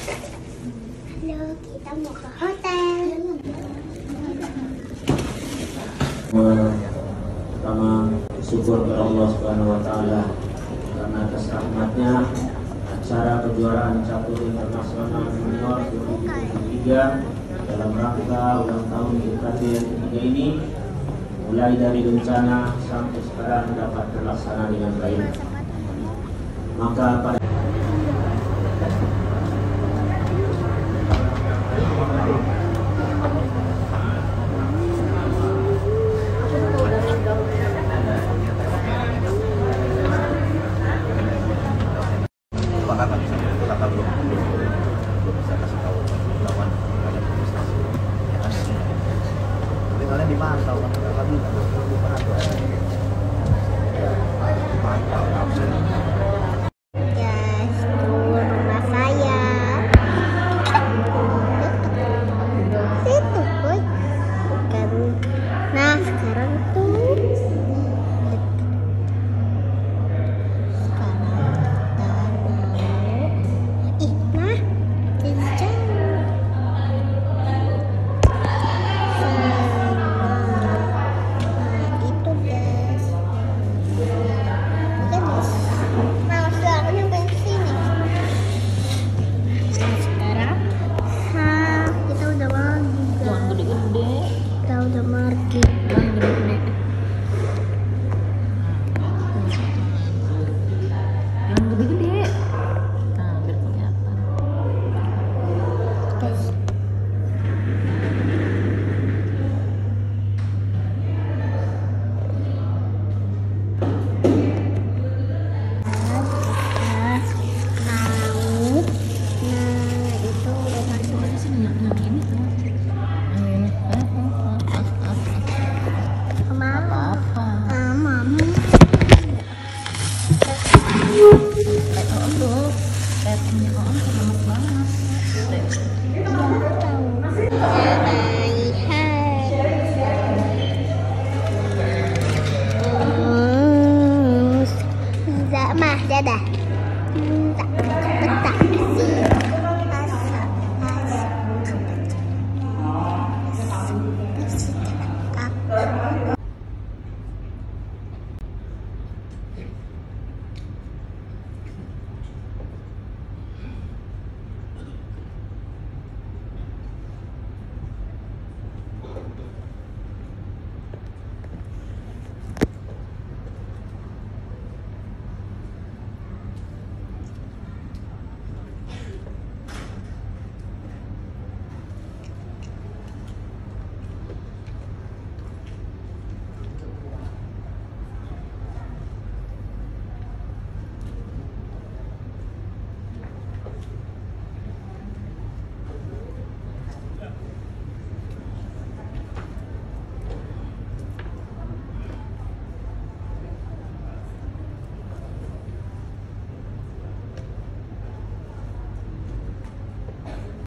Halo, kita mau ke hotel. Pertama syukur kepada Allah Subhanahu wa taala karena atas rahmatnya acara kejuaraan catur internasional junior 2023 dalam rangka ulang tahun GKT yang ketiga ini mulai dari bencana sampai sekarang dapat terlaksana dengan baik. Maka pada 你慢点吧。Dạ mà, dạ đã Dạ